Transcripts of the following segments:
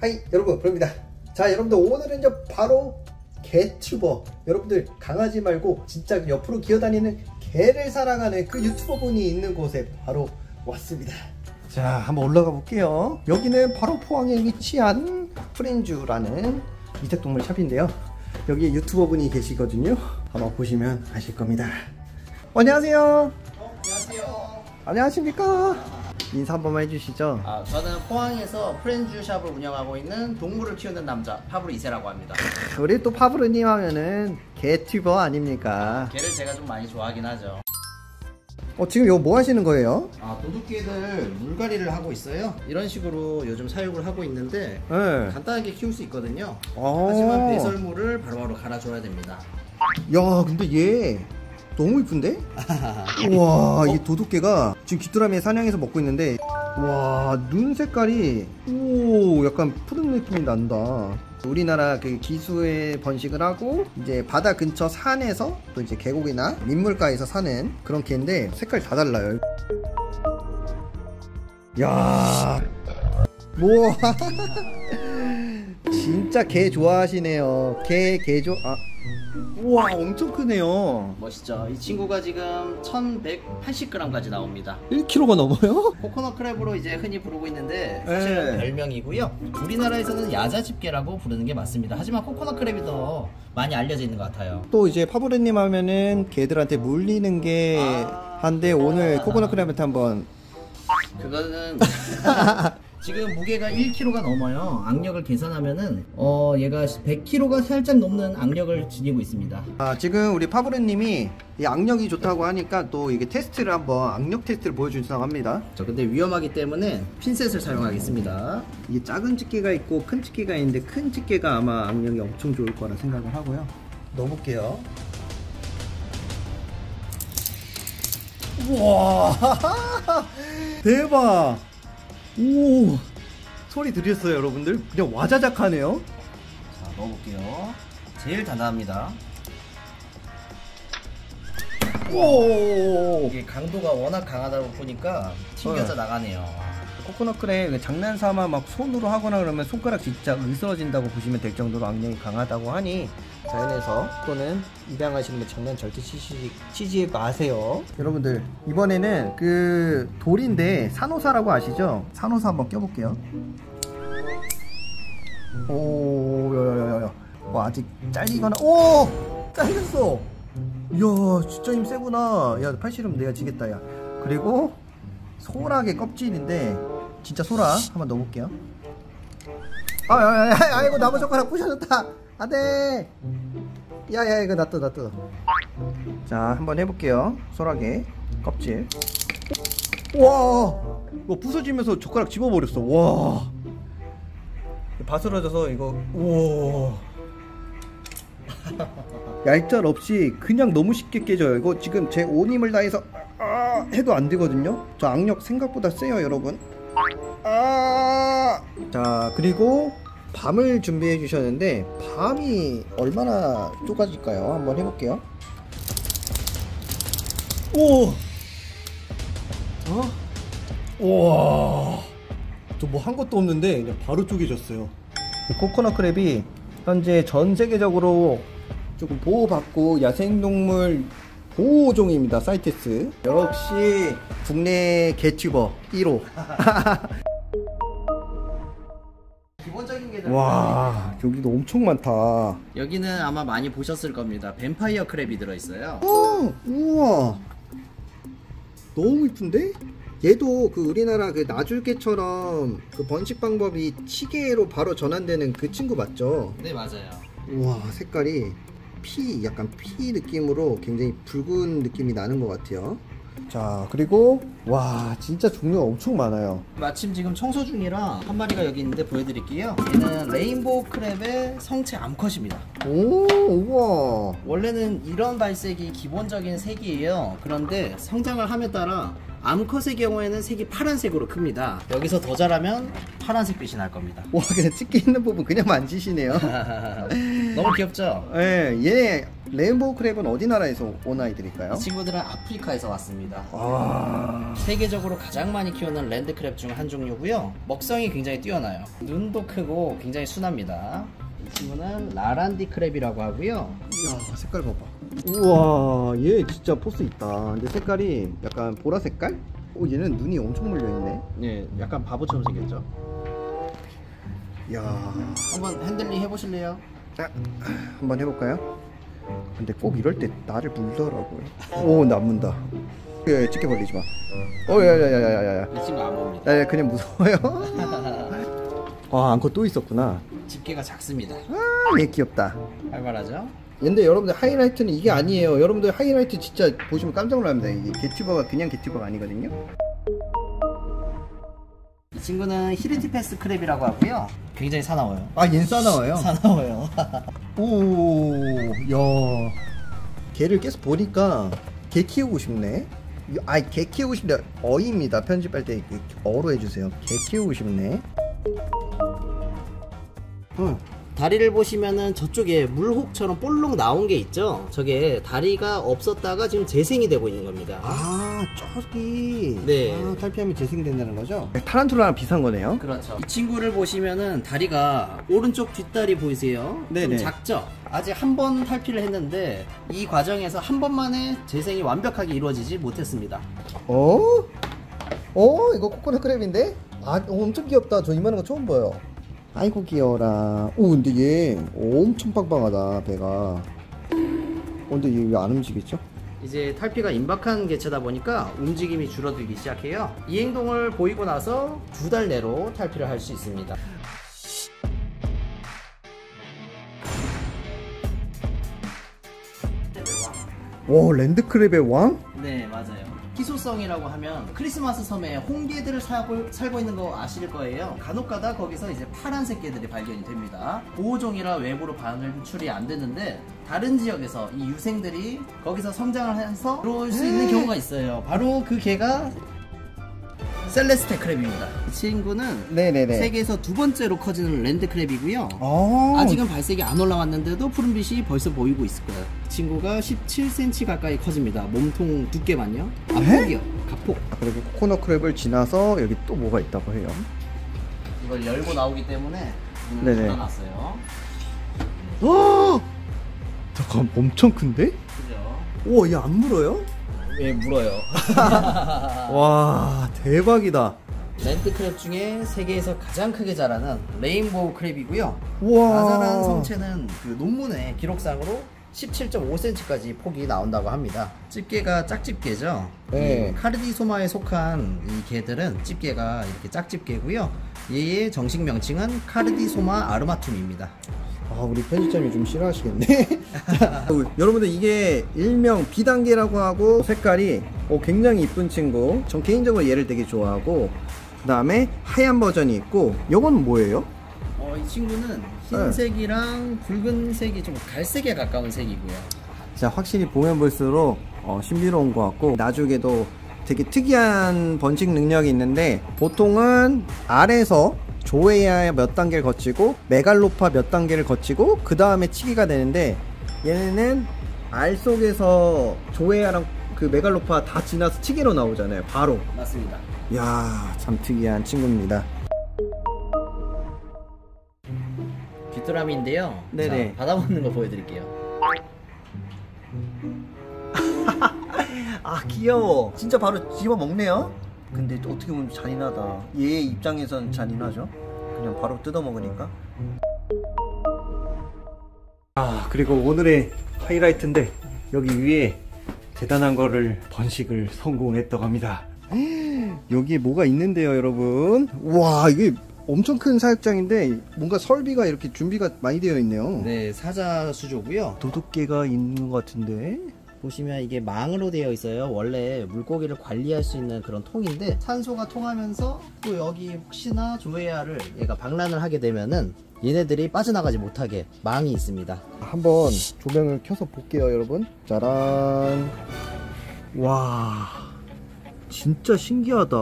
Hi 여러분 브르입니다. 자 여러분들 오늘은 이제 바로 게튜버. 여러분들 강아지 말고 진짜 옆으로 기어다니는 게를 사랑하는 그 유튜버 분이 있는 곳에 바로 왔습니다. 자 한번 올라가 볼게요. 여기는 바로 포항에 위치한 프렌주라는 이색동물 샵인데요. 여기 유튜버 분이 계시거든요. 한번 보시면 아실 겁니다. 안녕하세요. 안녕하세요. 안녕하십니까 인사 한 번만 해주시죠 아, 저는 포항에서 프렌즈 샵을 운영하고 있는 동물을 키우는 남자 파브로 이세라고 합니다. 우리 또 파브르님 하면은 개튜버 아닙니까 개를 제가 좀 많이 좋아하긴 하죠. 어 지금 이거 뭐 하시는 거예요? 아, 도둑개들 물갈이를 하고 있어요. 이런 식으로 요즘 사육을 하고 있는데 네. 간단하게 키울 수 있거든요. 아. 하지만 배설물을 바로바로 갈아줘야 됩니다. 야 근데 얘 너무 이쁜데? 우와 이 도둑개가 지금 귀뚜라미 사냥해서 먹고 있는데 와 눈 색깔이 오 약간 푸른 느낌이 난다. 우리나라 그 기수에 번식을 하고 이제 바다 근처 산에서 또 이제 계곡이나 민물가에서 사는 그런 개인데 색깔이 다 달라요. 야뭐 진짜 개 좋아하시네요. 개 개조 아 우와 엄청 크네요 멋있죠? 이 친구가 지금 1180g까지 나옵니다. 1kg가 넘어요? 코코넛 크랩으로 이제 흔히 부르고 있는데 사실은 네. 별명이고요. 우리나라에서는 야자집게라고 부르는 게 맞습니다. 하지만 코코넛 크랩이 더 많이 알려져 있는 것 같아요. 또 이제 파브르님 하면은 개들한테 물리는 게 아. 한데 오늘 코코넛 크랩한테 한번 그거는 지금 무게가 1kg가 넘어요. 악력을 계산하면은 어 얘가 100kg가 살짝 넘는 악력을 지니고 있습니다. 아 지금 우리 파브르님이 이 악력이 좋다고 하니까 또 이게 테스트를 한번 악력 테스트를 보여주신다고 합니다 저 근데 위험하기 때문에 핀셋을 사용하겠습니다. 이게 작은 집게가 있고 큰 집게가 있는데 큰 집게가 아마 악력이 엄청 좋을 거라 생각을 하고요 넣어볼게요 우와 대박 오 소리 들렸어요 여러분들 그냥 와자작 하네요 자 넣어볼게요. 제일 단단합니다. 오 이게 강도가 워낙 강하다 보니까 튕겨져 네. 나가네요. 코코넛 크랩 장난 삼아 막 손으로 하거나 그러면 손가락 진짜 으스러진다고 보시면 될 정도로 악력이 강하다고 하니 자연에서 또는 입양하시는 분 장난 절대 치지, 치지 마세요. 여러분들 이번에는 그 돌인데 산호사라고 아시죠? 산호사 한번 껴볼게요. 오 야야야야 뭐 아직 잘리거나 오! 잘렸어! 이야 진짜 힘 세구나. 야 팔씨름 내가 지겠다 야. 그리고 소라게 껍질인데 진짜 소라. 한번 넣어볼게요. 아 야 야 야 아이고 나무 젓가락 부셔졌다. 안돼. 야야 이거 놔둬 놔둬. 자 한번 해볼게요. 소라게. 껍질. 와 이거 부서지면서 젓가락 집어버렸어. 와. 바스러져서 이거 우와. 얄짤 없이 그냥 너무 쉽게 깨져요. 이거 지금 제 온 힘을 다해서 아, 해도 안 되거든요. 저 악력 생각보다 세요 여러분 아. 자 그리고 밤을 준비해 주셨는데 밤이 얼마나 좁아질까요? 한번 해볼게요. 오! 어? 우와! 저뭐 한 것도 없는데 그냥 바로 쪼개졌어요. 코코넛 크랩이 현재 전 세계적으로 조금 보호받고 야생동물 보호종입니다 사이테스 역시 국내 개튜버 1호 기본적인 게 와 여기도 엄청 많다 여기는 아마 많이 보셨을 겁니다. vampire crab이 들어있어요. 어, 우와 너무 이쁜데? 얘도 그 우리나라 그 나줄개처럼 그 번식 방법이 치게로 바로 전환되는 그 친구 맞죠? 네 맞아요. 우와 색깔이 피 약간 피 느낌으로 굉장히 붉은 느낌이 나는 것 같아요 자 그리고 와 진짜 종류가 엄청 많아요 마침 지금 청소 중이라 한 마리가 여기 있는데 보여드릴게요. 얘는 rainbow crab의 성체 암컷입니다. 오 우와 원래는 이런 발색이 기본적인 색이에요. 그런데 성장을 함에 따라 암컷의 경우에는 색이 파란색으로 큽니다. 여기서 더 자라면 파란색 빛이 날 겁니다. 와 그냥 찍기 있는 부분 그냥 만지시네요 너무 귀엽죠? 예, 얘 레인보우 크랩은 어디 나라에서 온 아이들일까요? 이 친구들은 아프리카에서 왔습니다. 아... 세계적으로 가장 많이 키우는 랜드크랩 중 한 종류고요. 먹성이 굉장히 뛰어나요. 눈도 크고 굉장히 순합니다. 이 친구는 lalandii crab이라고 하고요. 이야 색깔 봐봐 우와 얘 진짜 포스 있다 근데 색깔이 약간 보라 색깔? 오 얘는 눈이 엄청 몰려있네 네, 약간 바보처럼 생겼죠. 이야 한번 핸들링 해보실래요? 자, 한번 해볼까요? 근데 꼭 이럴 때 나를 물더라고요 오나 문다 야, 집게 벌리지 마 어, 야 야 야 야 야 야 이 친구 안 뭅니다. 야, 야, 그냥 무서워요 아 암컷 또 있었구나 집게가 작습니다. 아 얘 귀엽다 활발하죠? 근데 여러분들 하이라이트는 이게 아니에요 여러분들 하이라이트 진짜 보시면 깜짝 놀랍니다 이게 게튜버가 그냥 게튜버가 아니거든요 이 친구는 hirtipes crab이라고 하고요. 굉장히 사나워요. 아 얘는 싸나워요 사나워요. 오, 야. 게를 계속 보니까 게 키우고 싶네. 아이 게 키우고 싶네. 어입니다. 편집할 때그 어로 해주세요. 게 키우고 싶네. 응. 다리를 보시면은 저쪽에 물혹처럼 볼록 나온 게 있죠? 저게 다리가 없었다가 지금 재생이 되고 있는 겁니다. 아 저기. 네. 아, 탈피하면 재생된다는 거죠? 타란툴라랑 비슷한 거네요. 그렇죠. 이 친구를 보시면은 다리가 오른쪽 뒷다리 보이세요? 네네. 좀 작죠? 아직 한 번 탈피를 했는데 이 과정에서 한 번만에 재생이 완벽하게 이루어지지 못했습니다. 어? 어? 이거 코코넛 크랩인데? 아 어, 엄청 귀엽다. 저 이만한 거 처음 봐요. 아이고 귀여워라. 오 근데 얘 엄청 빵빵하다 배가. 어 근데 얘 왜 안 움직이죠? 이제 탈피가 임박한 개체다 보니까 움직임이 줄어들기 시작해요. 이 행동을 보이고 나서 두 달 내로 탈피를 할 수 있습니다. 와 랜드크랩의 왕? 네, 맞아요. 희소성이라고 하면 크리스마스 섬에 홍게들을 살고, 살고 있는 거 아실 거예요. 간혹가다 거기서 이제 파란색 개들이 발견이 됩니다. 보호종이라 외부로 반출이 안 되는데 다른 지역에서 이 유생들이 거기서 성장을 해서 들어올 수 있는 경우가 있어요. 바로 그 개가 셀레스테 크랩입니다. 이 친구는 네네네. 세계에서 두 번째로 커지는 랜드 크랩이고요. 아, 아직은 발색이 안 올라왔는데도 푸른빛이 벌써 보이고 있을 거예요. 이 친구가 17cm 가까이 커집니다. 몸통 두께만요. 앞폭이요. 가폭. 아, 그리고 coconut crab을 지나서 여기 또 뭐가 있다고 해요. 이걸 열고 나오기 때문에 네네. 문을 닫아놨어요. 어! 잠깐 엄청 큰데? 그죠? 우와 얘 안 물어요? 왜 물어요? 와 대박이다. land crab 중에 세계에서 가장 크게 자라는 rainbow crab이고요. 우와. 자잘한 성체는 그 논문에 기록상으로 17.5cm까지 폭이 나온다고 합니다. 집게가 짝집게죠. 네. 이 카르디소마에 속한 이 개들은 집게가 이렇게 짝집게고요. 얘의 정식 명칭은 카르디소마 아르마툼입니다. 아 우리 편집장이 좀 싫어하시겠네. 자, 여러분들 이게 일명 비단계라고 하고 색깔이 어, 굉장히 이쁜 친구. 전 개인적으로 얘를 되게 좋아하고 그 다음에 하얀 버전이 있고 이건 뭐예요? 어, 이 친구는 흰색이랑 붉은색이 좀 갈색에 가까운 색이고요. 자 확실히 보면 볼수록 어, 신비로운 것 같고 나중에도 되게 특이한 번식 능력이 있는데 보통은 알에서 조에야 몇 단계를 거치고 메갈로파 몇 단계를 거치고 그 다음에 치기가 되는데 얘네는 알 속에서 조에야랑 그 메갈로파 다 지나서 치기로 나오잖아요 바로 맞습니다. 이야 참 특이한 친구입니다 귀뚜라미인데요. 네네. 자, 받아먹는 거 보여드릴게요. 아 귀여워 진짜 바로 집어 먹네요 근데 또 어떻게 보면 잔인하다. 얘 입장에선 잔인하죠? 그냥 바로 뜯어 먹으니까? 아 그리고 오늘의 하이라이트인데 여기 위에 대단한 거를 번식을 성공했다고 합니다. 여기에 뭐가 있는데요 여러분? 와 이게 엄청 큰 사육장인데 뭔가 설비가 이렇게 준비가 많이 되어 있네요. 네, 사자 수조고요. 도둑개가 있는 것 같은데 보시면 이게 망으로 되어 있어요. 원래 물고기를 관리할 수 있는 그런 통인데 산소가 통하면서 또 여기 혹시나 조에아를 얘가 방란을 하게 되면은 얘네들이 빠져나가지 못하게 망이 있습니다. 한번 조명을 켜서 볼게요 여러분 짜란 와 진짜 신기하다.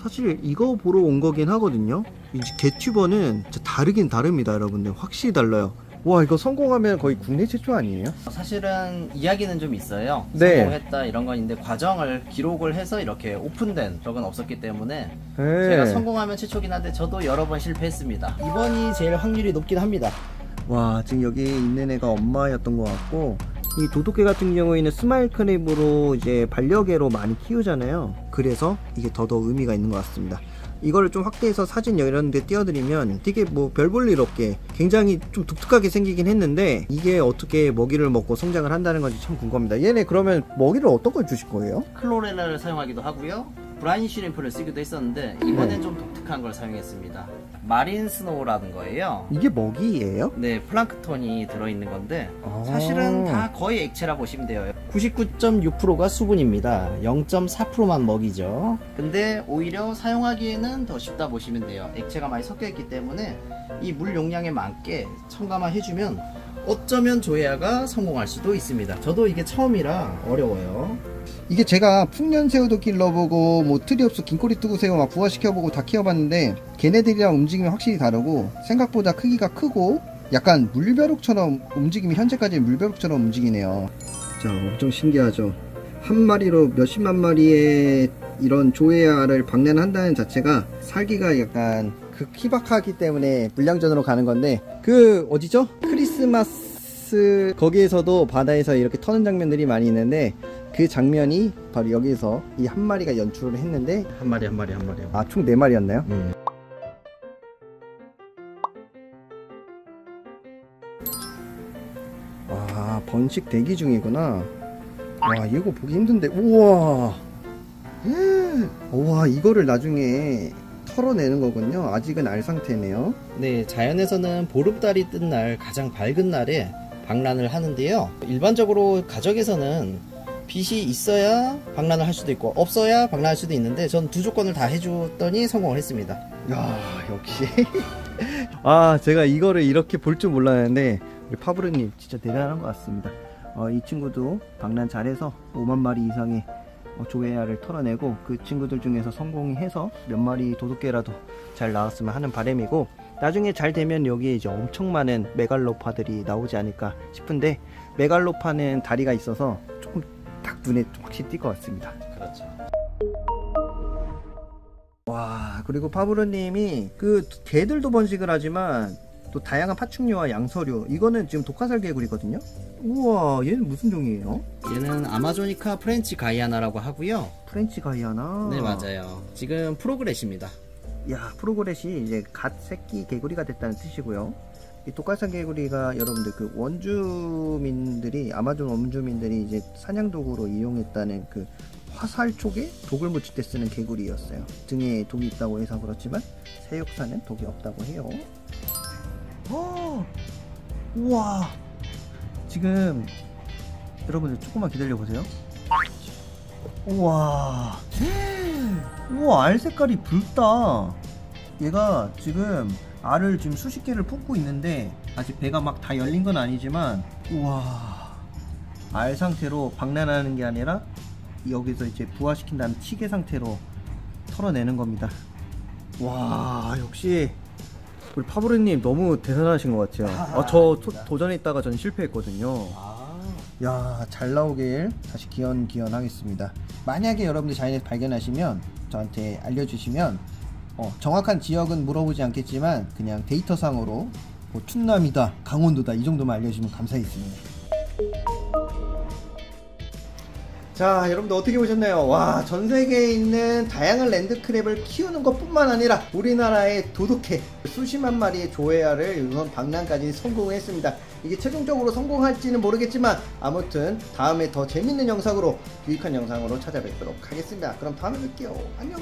사실 이거 보러 온 거긴 하거든요. 이제 개튜버는 다르긴 다릅니다, 여러분들. 확실히 달라요. 와, 이거 성공하면 거의 국내 최초 아니에요? 사실은 이야기는 좀 있어요. 네. 성공했다 이런 건 있는데 과정을 기록을 해서 이렇게 오픈된 적은 없었기 때문에 네. 제가 성공하면 최초긴 한데 저도 여러 번 실패했습니다. 이번이 제일 확률이 높긴 합니다. 와, 지금 여기 있는 애가 엄마였던 것 같고, 이 도둑게 같은 경우에는 smile crab으로 이제 반려게로 많이 키우잖아요. 그래서 이게 더더 의미가 있는 것 같습니다. 이거를 좀 확대해서 사진 이런 데 띄워드리면 되게 뭐 별 볼 일 없게 굉장히 좀 독특하게 생기긴 했는데 이게 어떻게 먹이를 먹고 성장을 한다는 건지 참 궁금합니다. 얘네 그러면 먹이를 어떤 걸 주실 거예요? 클로렐라를 사용하기도 하고요. brine shrimp를 쓰기도 했었는데 이번엔 네. 좀 독특한 걸 사용했습니다. marine snow라는 거예요. 이게 먹이예요? 네, 플랑크톤이 들어있는 건데 아. 사실은 다 거의 액체라 보시면 돼요. 99.6%가 수분입니다. 0.4%만 먹이죠. 근데 오히려 사용하기에는 더 쉽다 보시면 돼요. 액체가 많이 섞여 있기 때문에 이 물 용량에 맞게 첨가만 해주면 어쩌면 조에아가 성공할 수도 있습니다. 저도 이게 처음이라 어려워요. 이게 제가 풍년새우도 길러보고 뭐 triops 긴꼬리 투구새우 막 부화시켜보고 다 키워봤는데 걔네들이랑 움직임이 확실히 다르고 생각보다 크기가 크고 약간 물벼룩처럼 움직임이 현재까지 물벼룩처럼 움직이네요 자 엄청 신기하죠 한 마리로 몇십만 마리의 이런 조회알을 방내한다는 자체가 살기가 약간 그 희박하기 때문에 물량전으로 가는 건데 그 어디죠? 크리스마스 거기에서도 바다에서 이렇게 터는 장면들이 많이 있는데 그 장면이 바로 여기서 이 한 마리가 연출을 했는데 한 마리 한 마리 한 마리. 아총 4마리였나요? 음. 와 번식 대기 중이구나 와 이거 보기 힘든데 우와 우와 이거를 나중에 털어내는 거군요 아직은 알 상태네요 네, 자연에서는 보름달이 뜬 날 가장 밝은 날에 방란을 하는데요. 일반적으로 가정에서는 빛이 있어야 방란을 할 수도 있고 없어야 방란할 수도 있는데 전 두 조건을 다 해줬더니 성공을 했습니다. 야 역시 아 제가 이거를 이렇게 볼 줄 몰랐는데 우리 파브르님 진짜 대단한 것 같습니다 어, 이 친구도 방란 잘해서 5만 마리 이상의 어, 조회알을 털어내고 그 친구들 중에서 성공해서 몇 마리 도둑개라도 잘 나왔으면 하는 바람이고 나중에 잘 되면 여기에 이제 엄청 많은 메갈로파들이 나오지 않을까 싶은데 메갈로파는 다리가 있어서 조금 딱 눈에 확실히 띌 것 같습니다 그렇죠. 와 그리고 파브르님이 그 게들도 번식을 하지만 또 다양한 파충류와 양서류 이거는 지금 독화살 개구리거든요 우와 얘는 무슨 종이에요? 얘는 amazonica French Guiana라고 하고요. French Guiana 네, 맞아요. 지금 froglet입니다. 야 froglet이 이제 갓 새끼 개구리가 됐다는 뜻이고요. 이 독화살 개구리가 여러분들 그 원주민들이 아마존 원주민들이 이제 사냥 도구로 이용했다는 그 화살 쪽에 독을 묻힐 때 쓰는 개구리였어요. 등에 독이 있다고 해서 그렇지만 새육사는 독이 없다고 해요. 어, 우와. 지금 여러분들 조금만 기다려 보세요. 우와 우와 알 색깔이 붉다. 얘가 지금 알을 지금 수십 개를 품고 있는데 아직 배가 막 다 열린 건 아니지만 우와 알 상태로 방란하는 게 아니라 여기서 이제 부화시킨 다음 치개 상태로 털어내는 겁니다. 와 역시 우리 파브르님 너무 대단하신 것 같아요. 아, 저 도- 도전했다가 전 실패했거든요. 아, 야, 잘 나오길 다시 기원 기원 하겠습니다. 만약에 여러분들 자연에서 발견하시면 저한테 알려주시면 어, 정확한 지역은 물어보지 않겠지만 그냥 데이터상으로 뭐 충남이다, 강원도다 이 정도만 알려주시면 감사하겠습니다. 자, 여러분들 어떻게 보셨나요? 와, 전 세계에 있는 다양한 랜드크랩을 키우는 것 뿐만 아니라 우리나라의 도둑개 수십만 마리의 조회알을 우선 방랑까지 성공했습니다. 이게 최종적으로 성공할지는 모르겠지만 아무튼 다음에 더 재밌는 영상으로 유익한 영상으로 찾아뵙도록 하겠습니다. 그럼 다음에 뵐게요. 안녕.